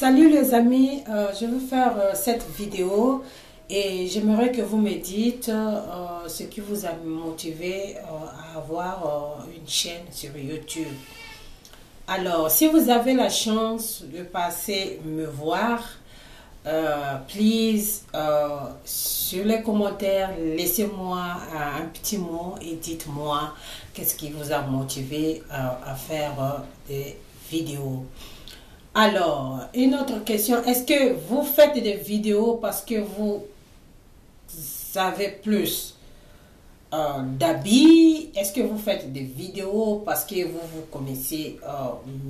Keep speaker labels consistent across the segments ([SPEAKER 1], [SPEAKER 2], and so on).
[SPEAKER 1] Salut les amis, euh, je veux faire euh, cette vidéo et j'aimerais que vous me dites euh, ce qui vous a motivé à avoir une chaîne sur YouTube. Alors, si vous avez la chance de passer me voir, please, sur les commentaires, laissez-moi un petit mot et dites-moi qu'est-ce qui vous a motivé à faire des vidéos. Alors, une autre question. Est-ce que vous faites des vidéos parce que vous avez plus euh, d'habits? Est-ce que vous faites des vidéos parce que vous vous connaissez euh,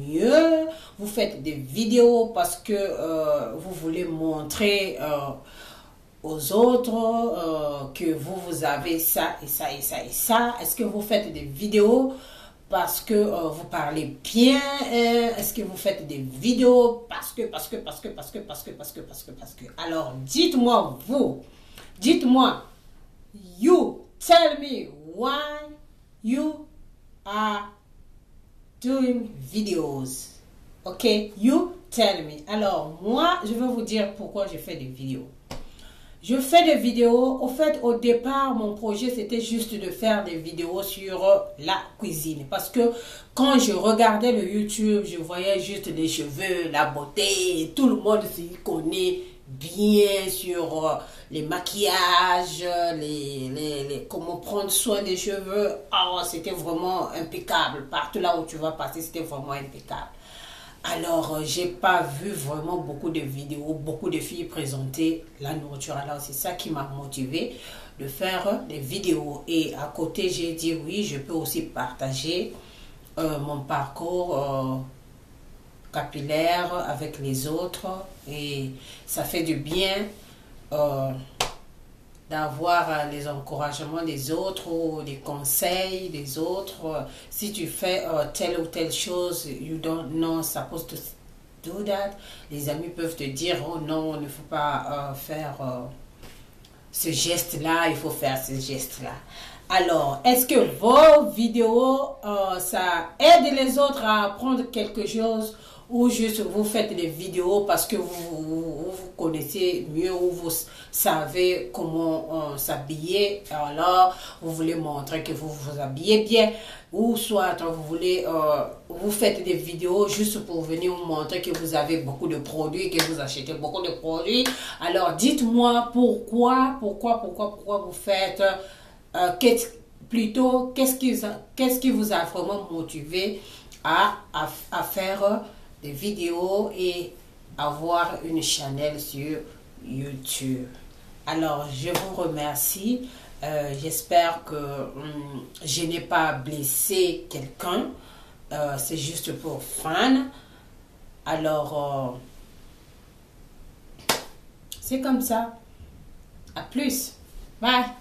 [SPEAKER 1] mieux? Vous faites des vidéos parce que euh, vous voulez montrer aux autres que vous, vous avez ça et ça et ça et ça? Est-ce que vous faites des vidéos parce que euh, vous parlez bien hein? Est-ce que vous faites des vidéos Parce que, parce que, parce que, parce que, parce que, parce que, parce que, parce que. Alors, dites-moi, vous, dites-moi, you tell me why you are doing videos. Ok, you tell me. Alors, moi, je vais vous dire pourquoi je fais des vidéos. Je fais des vidéos. Au fait, au départ, mon projet, c'était juste de faire des vidéos sur la cuisine. Parce que quand je regardais le YouTube, je voyais juste les cheveux, la beauté. Tout le monde s'y connaît bien sur euh, les maquillages, les, les, comment prendre soin des cheveux. Oh, c'était vraiment impeccable. Partout là où tu vas passer, c'était vraiment impeccable. Alors, euh, j'ai pas vu vraiment beaucoup de vidéos, beaucoup de filles présenter la nourriture. Alors, c'est ça qui m'a motivé de faire des vidéos. Et à côté, j'ai dit oui, je peux aussi partager euh, mon parcours euh, capillaire avec les autres. Et ça fait du bien d'avoir euh, les encouragements des autres ou des conseils des autres. Si tu fais euh, telle ou telle chose, you don't know supposed to do that. Les amis peuvent te dire, oh non, il ne faut pas euh, faire ce geste-là, il faut faire ce geste-là. Alors, est-ce que vos vidéos, ça aide les autres à apprendre quelque chose ou juste vous faites des vidéos parce que vous, connaissez mieux ou vous savez comment s'habiller. Alors, vous voulez montrer que vous vous habillez bien. Ou soit vous voulez, euh, vous faites des vidéos juste pour venir montrer que vous avez beaucoup de produits, que vous achetez beaucoup de produits. Alors, dites-moi pourquoi, pourquoi, pourquoi, pourquoi vous faites, euh, plutôt, qu'est-ce qui, qu'est-ce qui vous a vraiment motivé à, à, à faire des vidéos et avoir une chaîne sur YouTube. Alors, je vous remercie. Euh, j'espère que hum, je n'ai pas blessé quelqu'un. Euh, c'est juste pour fan. Alors, euh, c'est comme ça. À plus. Bye.